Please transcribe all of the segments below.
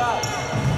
Go.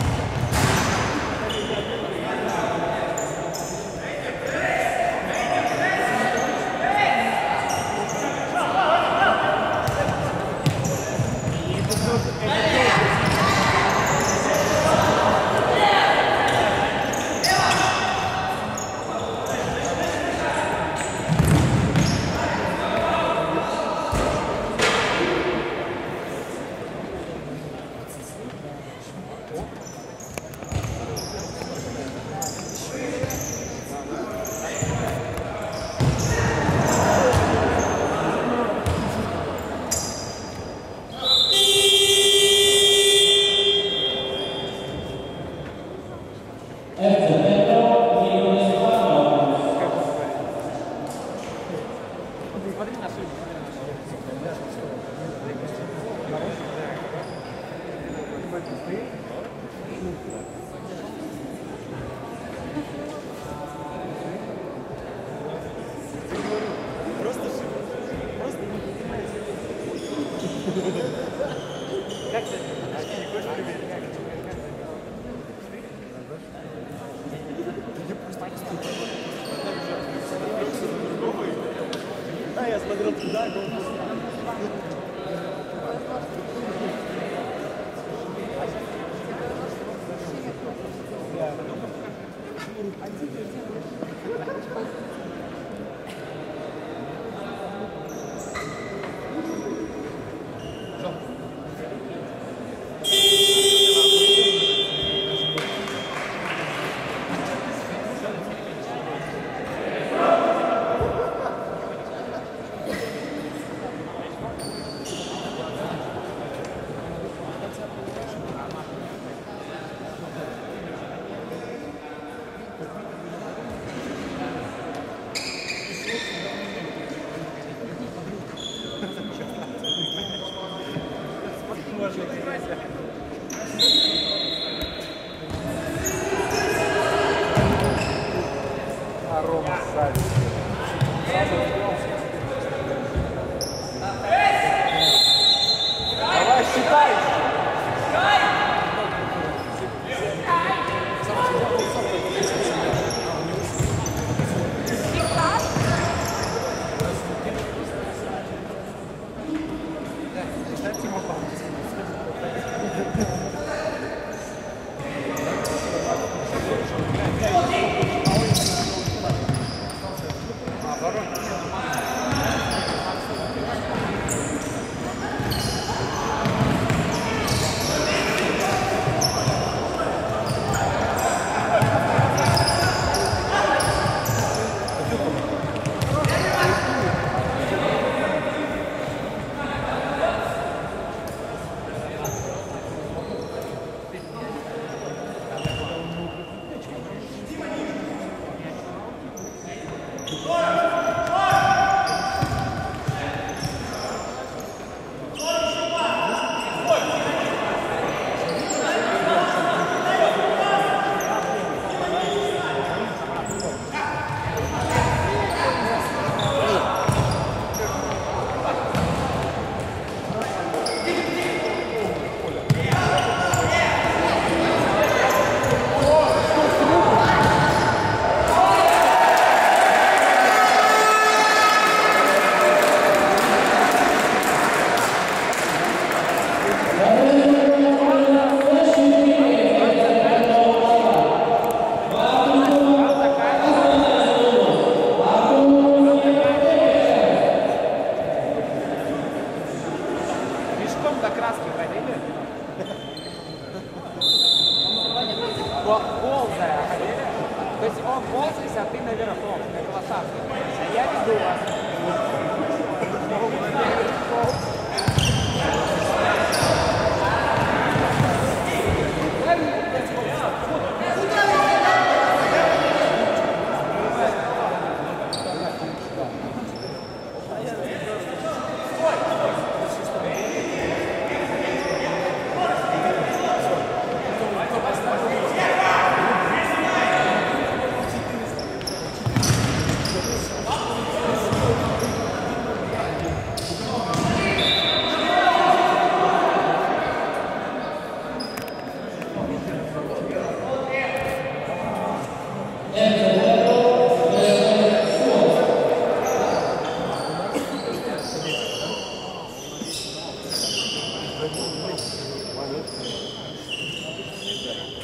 Tá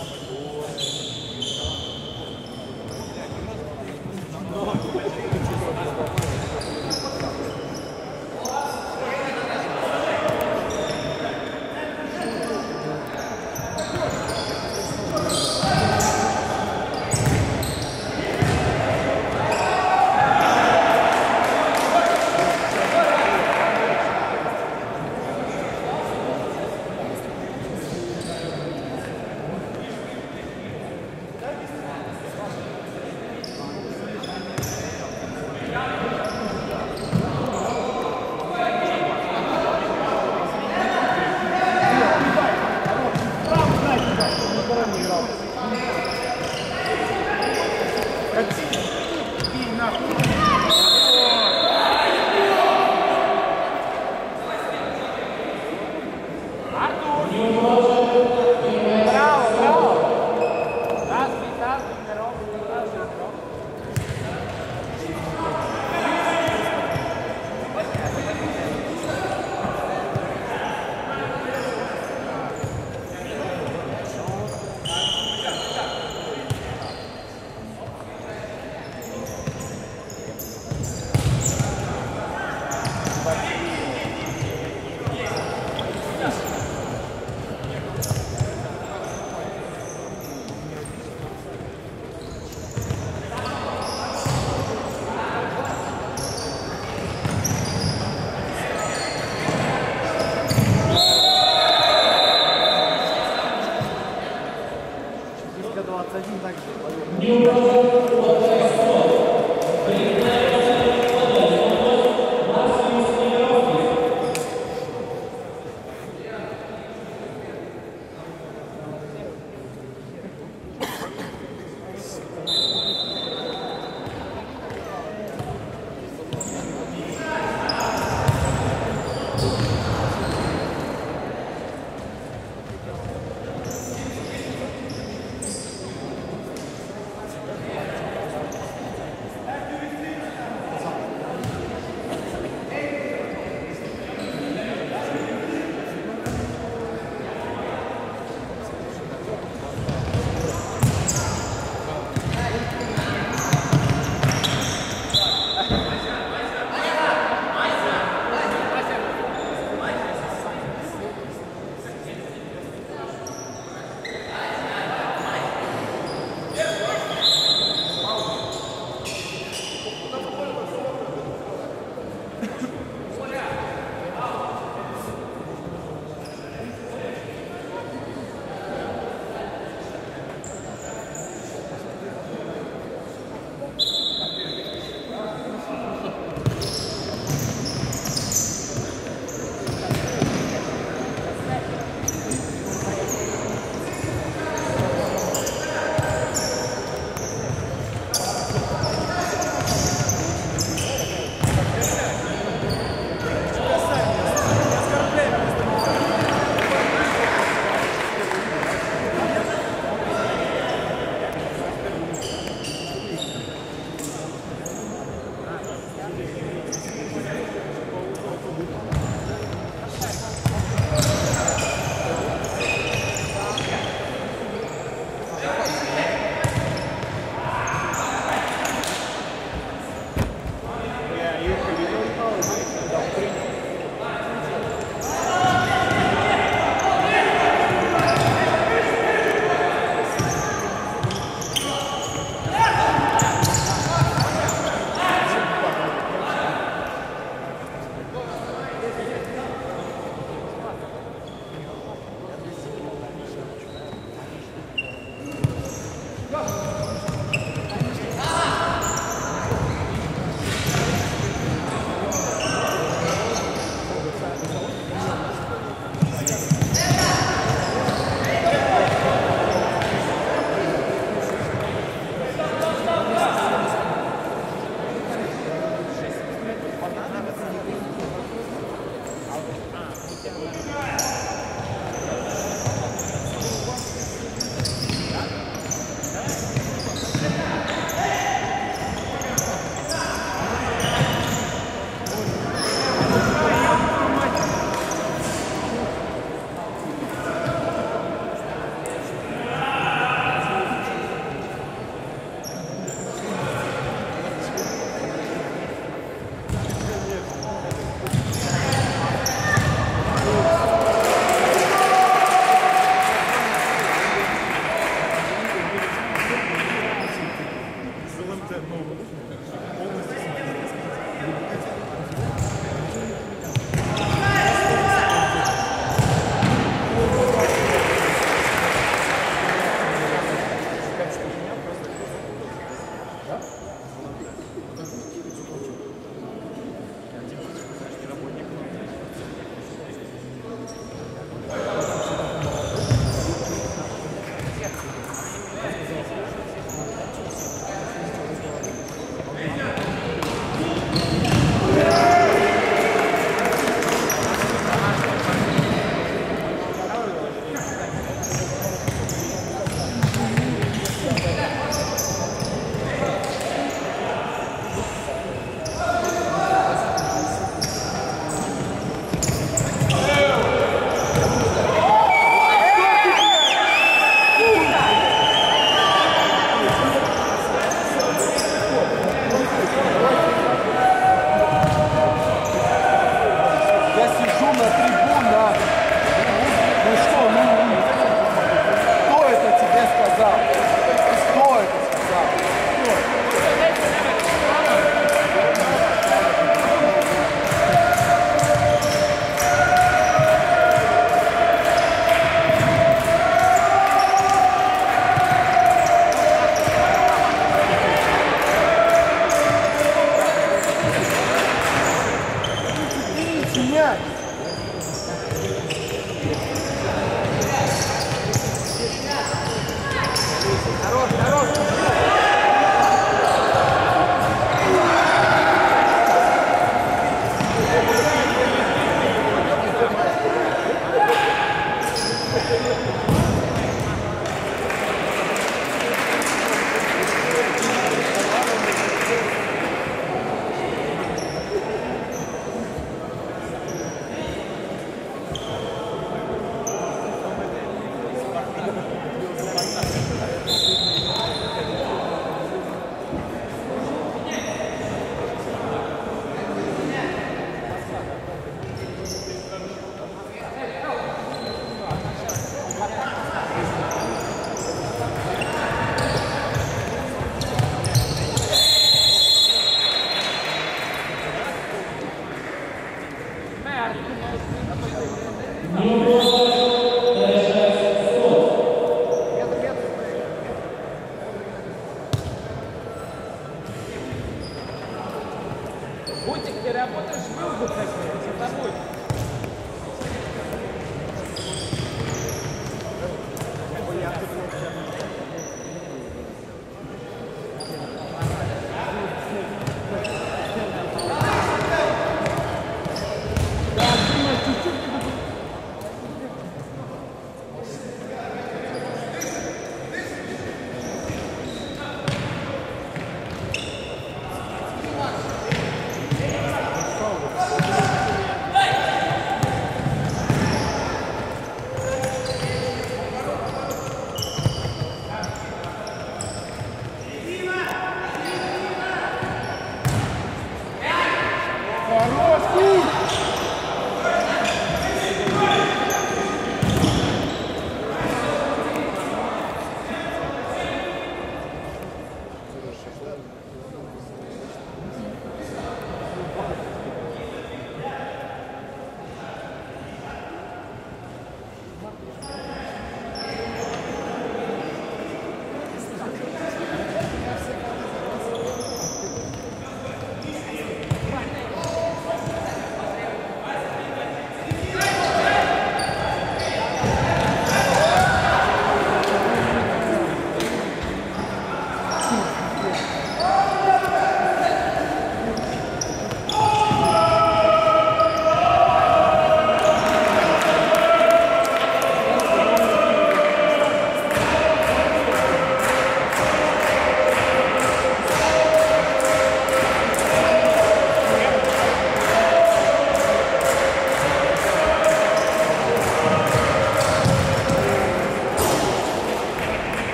Obrigado.